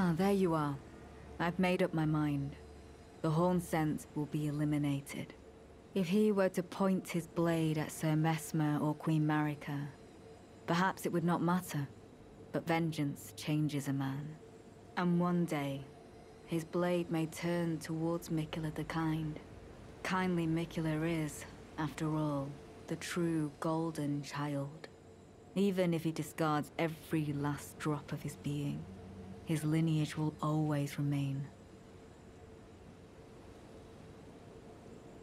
Ah, there you are. I've made up my mind. The Hornsent will be eliminated. If he were to point his blade at Sir Messmer or Queen Marika, perhaps it would not matter. But vengeance changes a man. And one day, his blade may turn towards Miquella the Kind. Kindly Miquella is, after all, the true golden child. Even if he discards every last drop of his being, his lineage will always remain.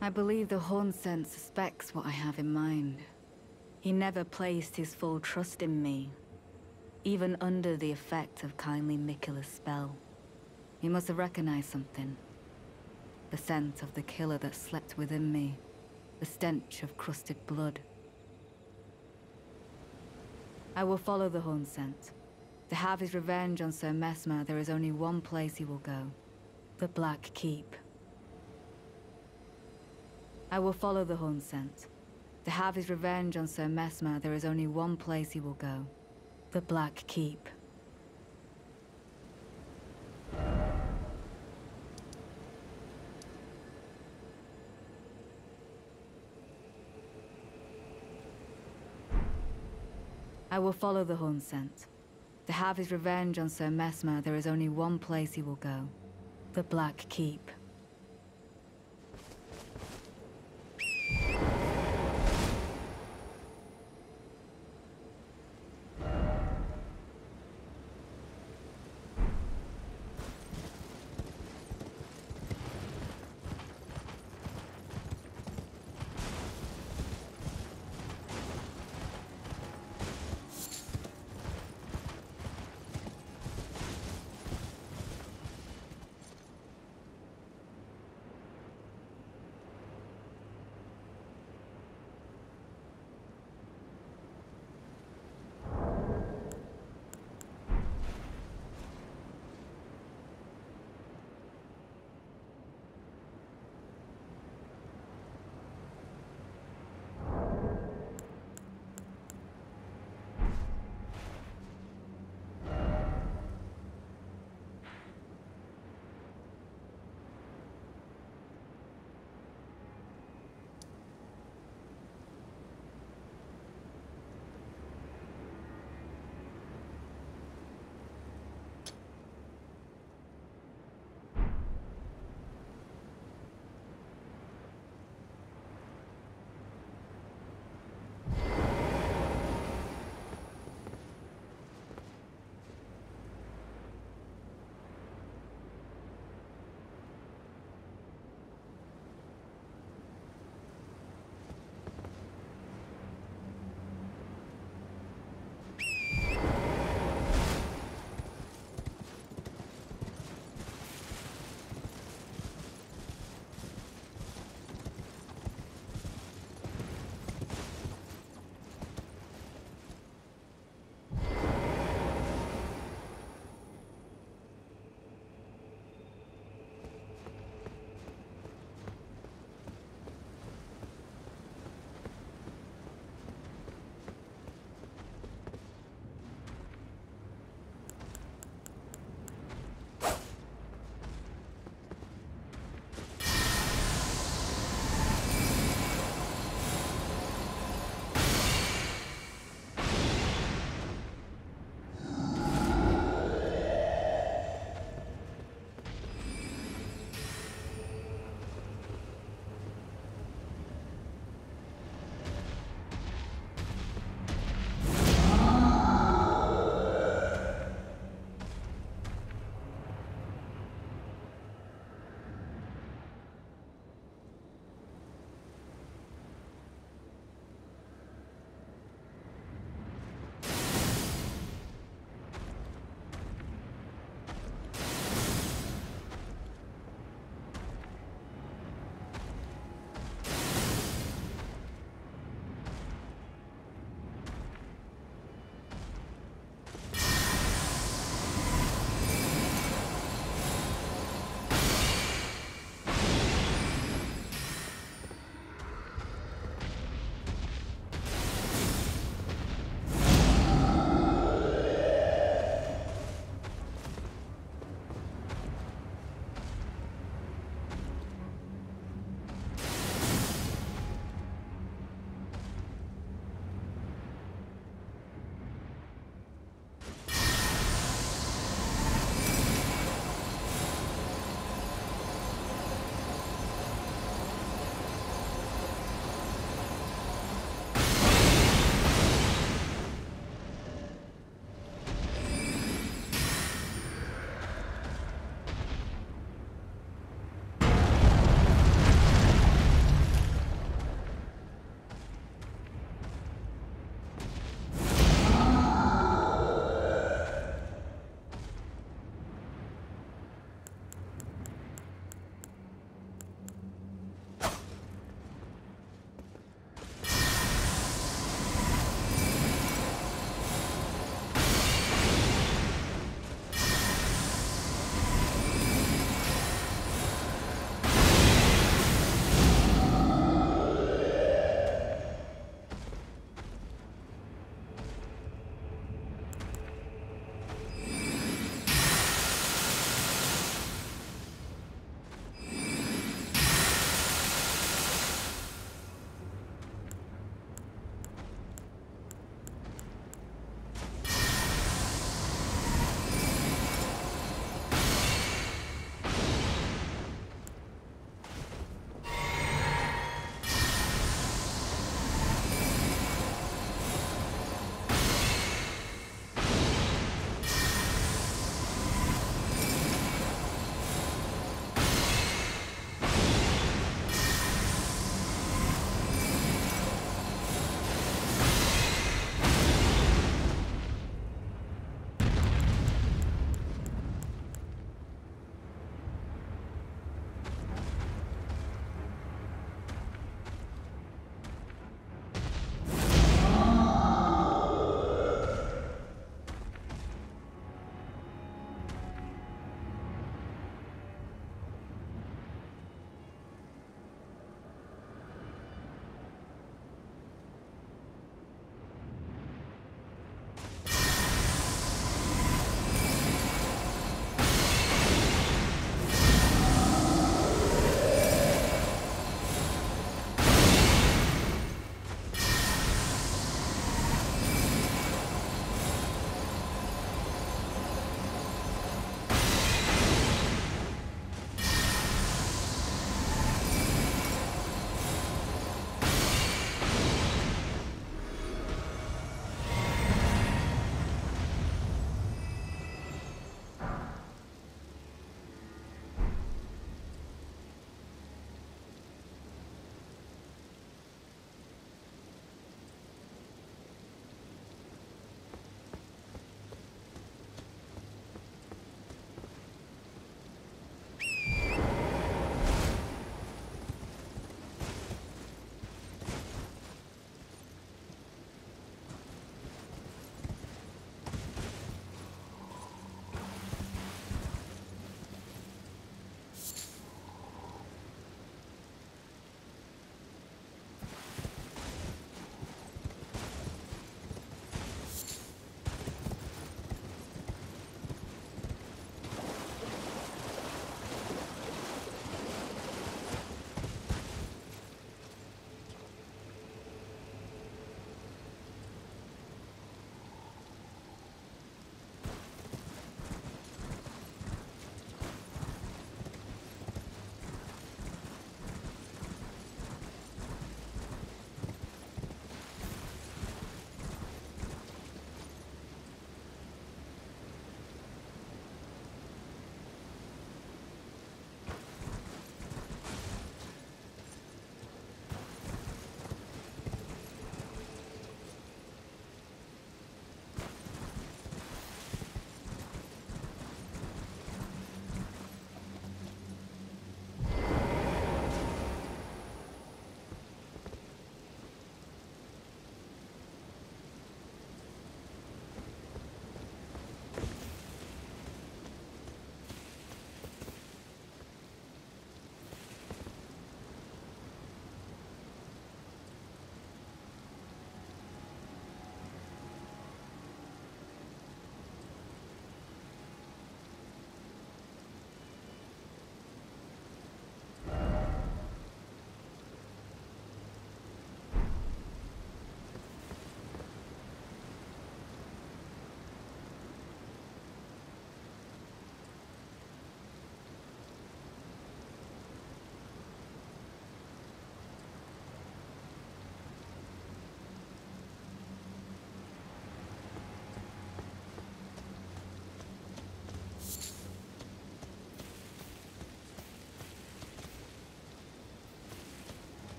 I believe the Hornsent suspects what I have in mind. He never placed his full trust in me, even under the effect of kindly Miquella's spell. He must have recognized something. The scent of the killer that slept within me. The stench of crusted blood. I will follow the Hornsent. To have his revenge on Sir Messmer, there is only one place he will go. The Black Keep. I will follow the Hornsent. To have his revenge on Sir Messmer, there is only one place he will go. The Black Keep. I will follow the Hornsent. To have his revenge on Sir Messmer, there is only one place he will go. The Black Keep.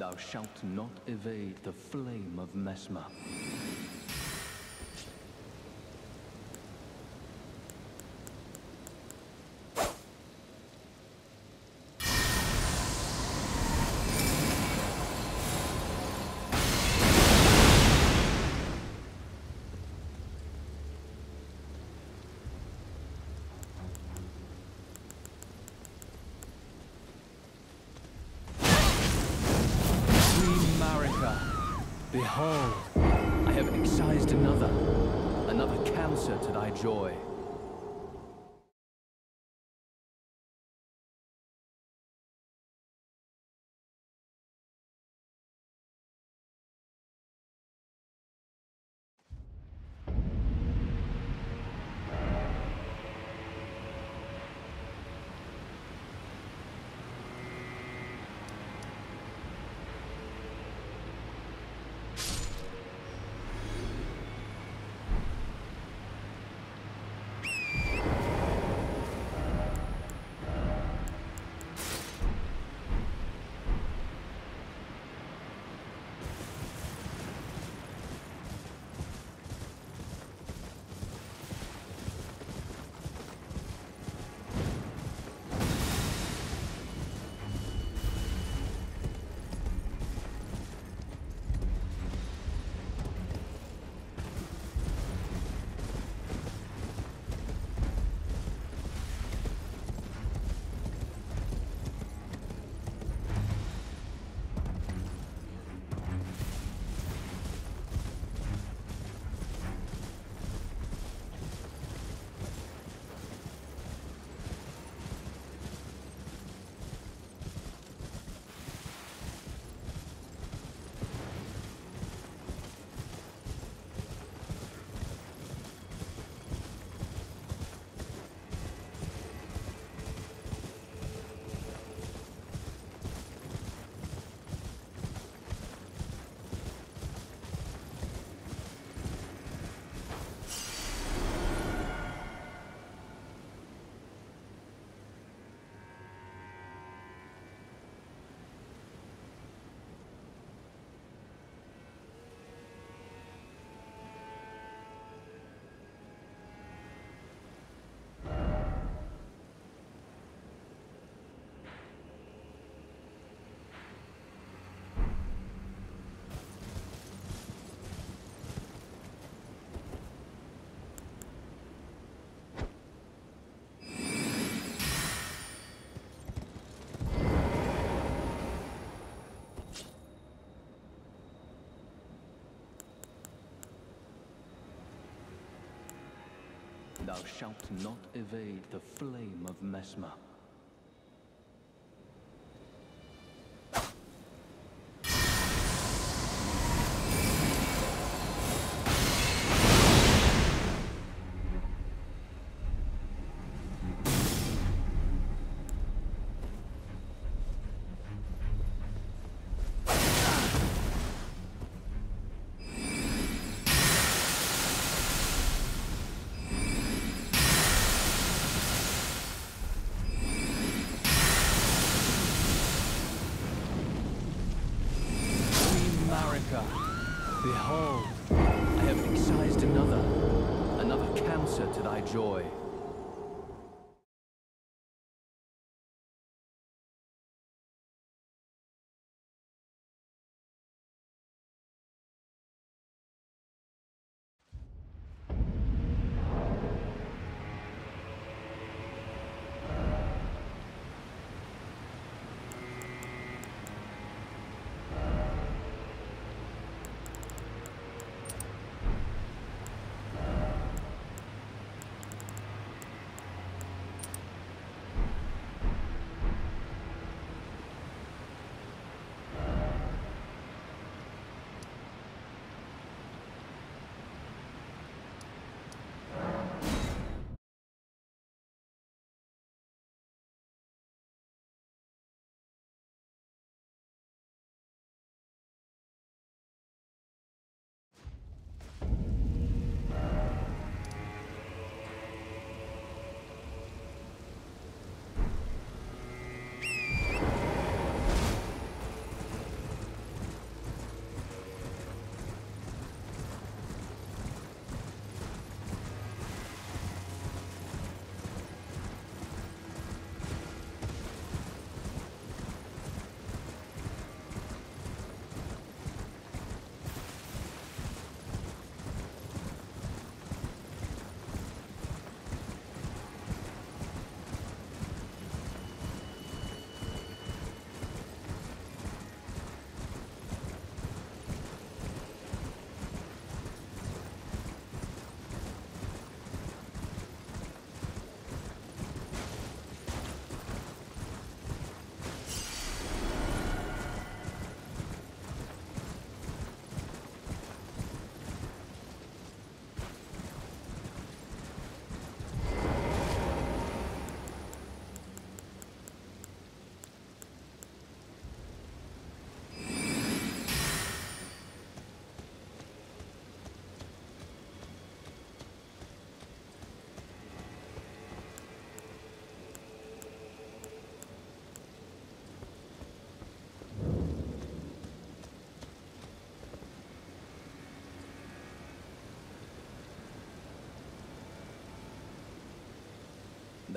Thou shalt not evade the flame of Messmer. Behold, I have excised another, another cancer to thy joy. Thou shalt not evade the flame of Messmer.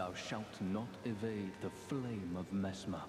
Thou shalt not evade the flame of Messmer.